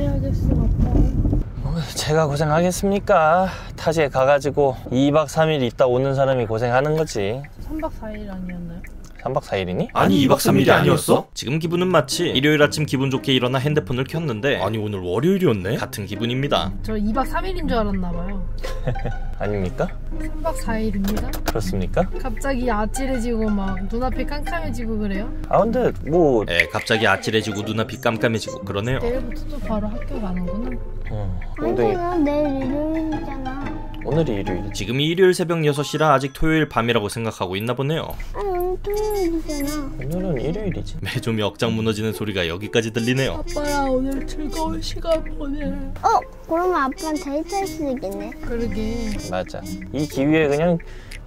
고생하겠어 아빠 제가 고생하겠습니까? 타지에 가가지고 2박 3일 있다 오는 사람이 고생하는 거지 3박 4일 아니었나요? 3박 4일이니? 아니 2박 3일이 아니었어? 지금 기분은 마치 일요일 아침 기분 좋게 일어나 핸드폰을 켰는데 아니 오늘 월요일이었네? 같은 기분입니다 저 2박 3일인 줄 알았나봐요 아닙니까? 3박 4일입니다 그렇습니까? 갑자기 아찔해지고 막 눈앞이 깜깜해지고 그래요? 아 근데 뭐 에 갑자기 아찔해지고 눈앞이 깜깜해지고 그러네요 내일부터 또 바로 학교 가는구나 음, 근데 아니야 내일 일요일이잖아 오늘이 일요일이지 지금이 일요일 새벽 6시라 아직 토요일 밤이라고 생각하고 있나 보네요 아니 오늘 토요일이잖아. 오늘은 일요일이지. 매좀이 억장 무너지는 소리가 여기까지 들리네요. 아빠랑 오늘 즐거운 시간 보내. 어? 그러면 아빠는 데이트할 수 있겠네. 그러게. 맞아. 이 기회에 그냥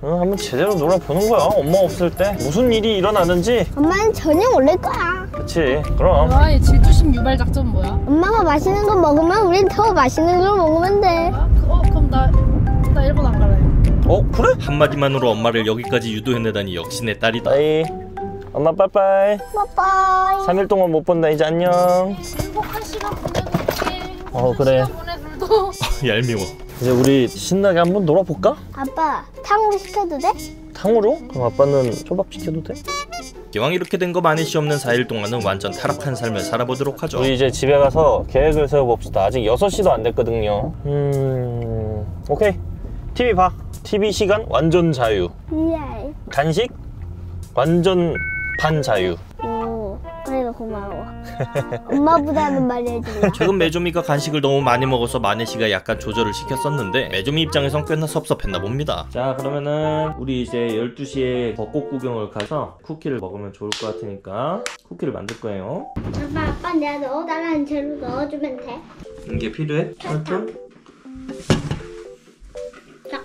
어, 한번 제대로 놀아보는 거야. 엄마 없을 때. 무슨 일이 일어나는지. 엄마는 저녁 올릴 거야. 그치. 그럼. 와이 질투심 유발 작전 뭐야? 엄마가 맛있는 거 먹으면 우린 더 맛있는 걸 먹으면 돼 어 그래? 한마디만으로 엄마를 여기까지 유도해내다니 역시 내 딸이다. 나이. 엄마 빠빠이. 빠빠이. 3일 동안 못 본다. 이제 안녕. 행복한 시간 보내고 올게. 어, 그래. 둘도. 얄미워. 이제 우리 신나게 한번 놀아볼까? 아빠 탕후루 시켜도 돼? 탕후루? 그럼 아빠는 초밥 시켜도 돼? 기왕 이렇게 된 거 많이 시 없는 4일 동안은 완전 타락한 삶을 살아보도록 하죠. 우리 이제 집에 가서 계획을 세워봅시다. 아직 6시도 안 됐거든요. 음... 오케이. TV 봐 TV 시간 완전 자유 예. 간식 완전 반 자유 오 그래도 고마워 엄마보다는 많이 해준다 최근 메조미가 간식을 너무 많이 먹어서 마네시가 약간 조절을 시켰었는데 메조미 입장에선 꽤나 섭섭했나 봅니다 자 그러면은 우리 이제 12시에 벚꽃 구경을 가서 쿠키를 먹으면 좋을 것 같으니까 쿠키를 만들 거예요 아빠 아빠 내가 넣어달라는 재료 넣어주면 돼? 이게 필요해? 설탕?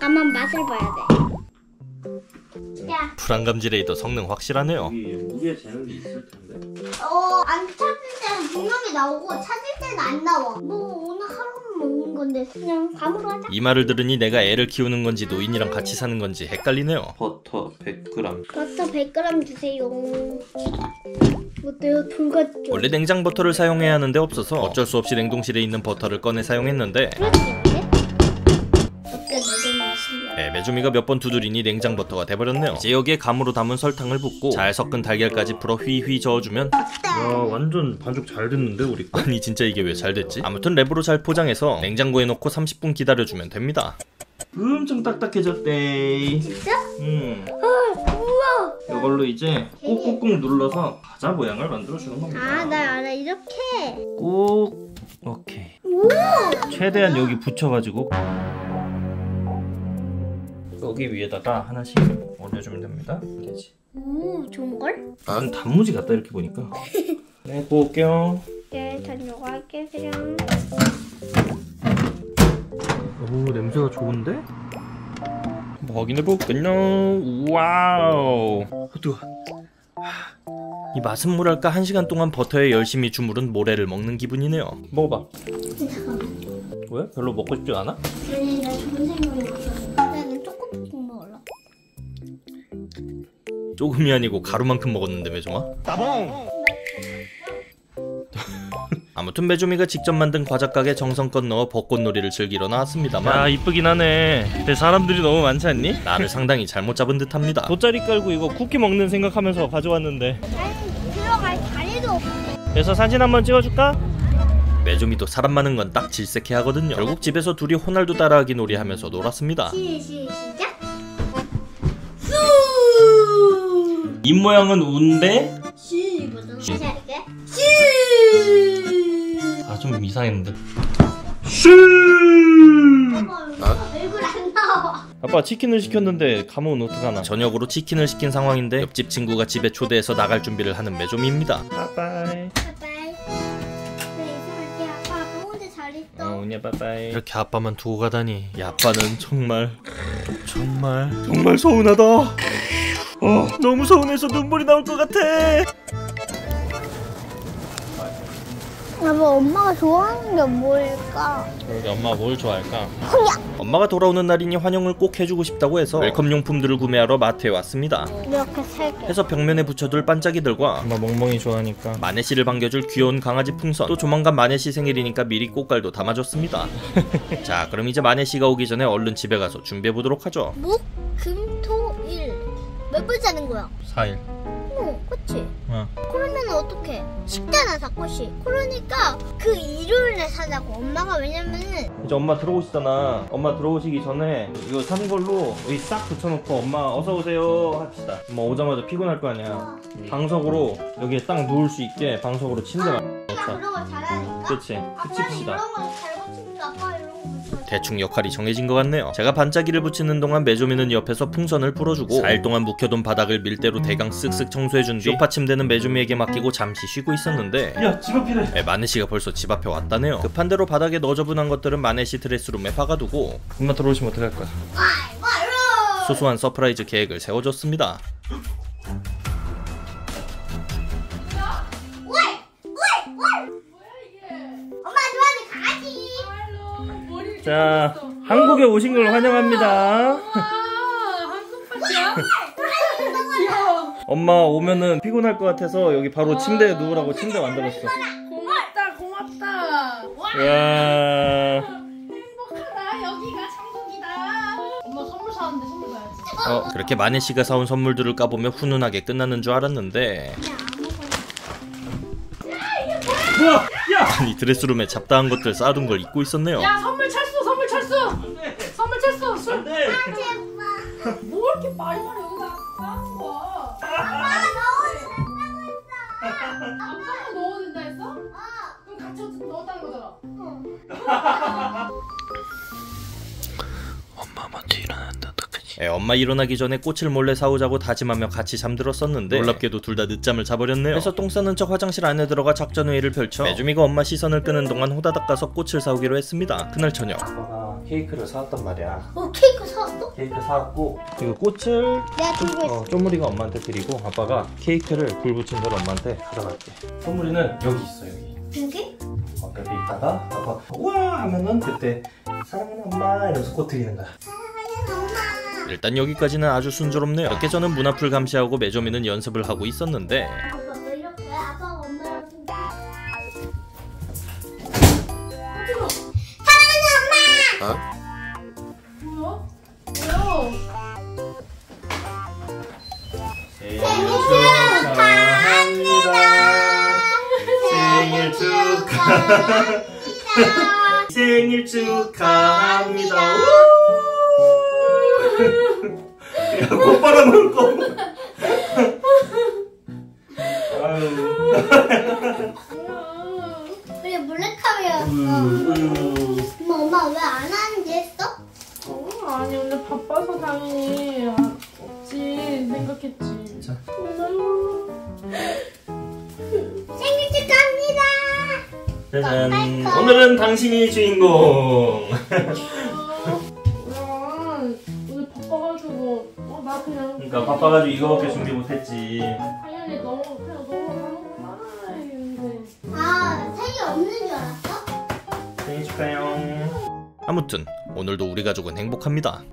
잠깐만 맛을 봐야 돼. 야, 불안감지레이더 성능 확실하네요 무게 재는 게 있을 텐데 어, 안 찾을 때는 분명히 나오고 찾을 때는 안 나와. 뭐 오늘 하루만 먹는 건데 그냥 감으로 하자. 이 말을 들으니 내가 애를 키우는 건지 노인이랑 같이 사는 건지 헷갈리네요 버터 100g 버터 100g 주세요. 어때요? 돌같죠? 원래 냉장 버터를 사용해야 하는데 없어서 어쩔 수 없이 냉동실에 있는 버터를 꺼내 사용했는데 그렇겠네. 네, 메주미가 몇 번 두드리니 냉장 버터가 돼버렸네요 이제 여기에 감으로 담은 설탕을 붓고 잘 섞은 달걀까지 풀어 휘휘 저어주면 야 완전 반죽 잘 됐는데 우리 거? 아니 진짜 이게 왜 잘 됐지? 아무튼 랩으로 잘 포장해서 냉장고에 넣고 30분 기다려주면 됩니다 엄청 딱딱해졌대 진짜? 음 우와. 이걸로 이제 꾹꾹꾹 눌러서 과자 모양을 만들어주는 겁니다 아, 나 알아. 이렇게. 꾹 오케이 최대한 여기 붙여가지고 여기 위에다가 하나씩 올려주면 됩니다 되지 오, 좋은 걸? 난 단무지 같다 이렇게 보니까 네 구울게요 네, 전 이거 할게 그냥. 오 냄새가 좋은데? 확인해볼게요 와우 뜨거 이 맛은 뭐랄까 한 시간 동안 버터에 열심히 주무른 모래를 먹는 기분이네요 먹어봐 왜? 별로 먹고 싶지 않아? 아니, 나 좋은 생각이 없어. 조금이 아니고 가루만큼 먹었는데 메조마 따봉! 아무튼 메조미가 직접 만든 과자 가게 정성껏 넣어 벚꽃놀이를 즐기러 나왔습니다만 야 이쁘긴 하네 근데 사람들이 너무 많지 않니? 나를 상당히 잘못 잡은 듯합니다 돗자리 깔고 이거 쿠키 먹는 생각하면서 가져왔는데 아니, 들어갈 자리도 없어. 그래서 사진 한번 찍어줄까? 메조미도 사람 많은 건 딱 질색해 하거든요 결국 집에서 둘이 호날두 따라하기 놀이 하면서 놀았습니다 시, 시, 시작. 입 모양은 운데? 다시 할게. 시. 아좀 이상했는데 어, 얼굴 안 나와. 아빠 치킨을 시켰는데 가면 어떡하나 저녁으로 치킨을 시킨 상황인데 옆집 친구가 집에 초대해서 나갈 준비를 하는 메조미입니다 빠빠이 바이바이. 네, 이상할게. 아빠, 아빠 혼자 잘 있어. 어 운이야 빠빠이 이렇게 아빠만 두고 가다니 이 아빠는 정말 정말 정말 서운하다 어 너무 서운해서 눈물이 나올 것 같아 아빠 엄마가 좋아하는 게 뭘까? 그러게 엄마가 뭘 좋아할까? 그냥 엄마가 돌아오는 날이니 환영을 꼭 해주고 싶다고 해서 welcome 용품들을 구매하러 마트에 왔습니다. 이렇게 세 개. 해서 벽면에 붙여둘 반짝이들과 엄마 멍멍이 좋아하니까 마네 씨를 반겨줄 귀여운 강아지 풍선 또 조만간 마네 씨 생일이니까 미리 꽃갈도 담아줬습니다. 자 그럼 이제 마네 씨가 오기 전에 얼른 집에 가서 준비해 보도록 하죠. 목, 금, 토, 일. 몇 번째는 거야? 4일. 어, 그치? 어. 그러면 어떡해? 식잖아, 자꽃이. 그러니까 그 일요일에 사자고. 엄마가 왜냐면은 이제 엄마 들어오시잖아. 엄마 들어오시기 전에 이거 산 걸로 여기 싹 붙여놓고 엄마 어서 오세요 합시다. 엄마 오자마자 피곤할 거 아니야. 방석으로 여기에 딱 누울 수 있게 방석으로 침대 내가 만들자. 그런 걸 잘하니까. 그렇지. 아빠는 그칩시다. 이런 걸 잘 고치니까 아빠. 대충 역할이 정해진 것 같네요. 제가 반짝이를 붙이는 동안 메조미는 옆에서 풍선을 불어주고 4일 동안 묵혀둔 바닥을 밀대로 대강 쓱쓱 청소해준 뒤 소파 침대는 메조미에게 맡기고 잠시 쉬고 있었는데 야 집 앞이래 네, 마네 씨가 벌써 집 앞에 왔다네요. 급한 대로 바닥에 너저분한 것들은 마네 씨 드레스룸에 박아두고 엄마 들어오시면 어떡할 거야 소소한 서프라이즈 계획을 세워줬습니다. 자, 한국에 오신 걸 환영합니다. 엄마 오면은 피곤할 것 같아서 여기 바로 침대에 누우라고 침대 만들었어. 고맙다 고맙다 와 와. 행복하다 여기가 천국이다 엄마 선물 사왔는데 선물 가야지 어, 그렇게 마네 씨가 사온 선물들을 까보며 훈훈하게 끝나는 줄 알았는데 뭐야? 야! 아니 드레스룸에 잡다한 것들 쌓아둔 걸 잊고 있었네요. 야 선물 찰수! 선물 찰수 술. 뭐 이렇게 말이 말이 여기다 거야 아빠가 넣어준다고 했어. 아빠가 넣어야 된다 했어? 그럼 같이 넣었다는 거잖아. 에, 엄마 일어나기 전에 꽃을 몰래 사오자고 다짐하며 같이 잠들었었는데 놀랍게도 둘 다 늦잠을 자버렸네요. 그래서 똥 싸는 척 화장실 안에 들어가 작전 회의를 펼쳐 메주미가 엄마 시선을 끄는 동안 호다닥 가서 꽃을 사오기로 했습니다. 그날 저녁. 아빠가 케이크를 사왔단 말이야 어, 케이크 사왔어? 케이크 사왔고 이거 꽃을 내가 들고 있어. 어, 쪼무리가 엄마한테 드리고 아빠가 케이크를 불 붙인 대로 엄마한테 가져갈게 선물이는 여기 있어 여기 여기? 어, 여기 있다가 아빠 우와 하면은 그때 사랑하는 엄마 이러면서 꽃 드리는 거야 사랑하는 엄마. 일단 여기까지는 아주 순조롭네요. 이렇게 저는 문 앞을 감시하고 메조미는 연습을 하고 있었는데 뭐야? 생일 축하 생일 축하합니다. 야, 꽃바람 불 거. 아유. 우리 몰래카메라였어. 엄마, 엄마 왜 안 하는지 했어? 어, 아니 오늘 바빠서 당연히 아, 없지 생각했지 자. 생일 축하합니다. 짜잔. 오늘은 당신이 주인공. 아, 오늘 바빠가지고 어, 나 그냥 그러니까 바빠가지고 이거밖에 준비 못했지. 당연히 너무 그냥 너무 하는구나 했는데 아, 생일 없는 줄 알았어? 생일 축하해요. 아무튼 오늘도 우리 가족은 행복합니다.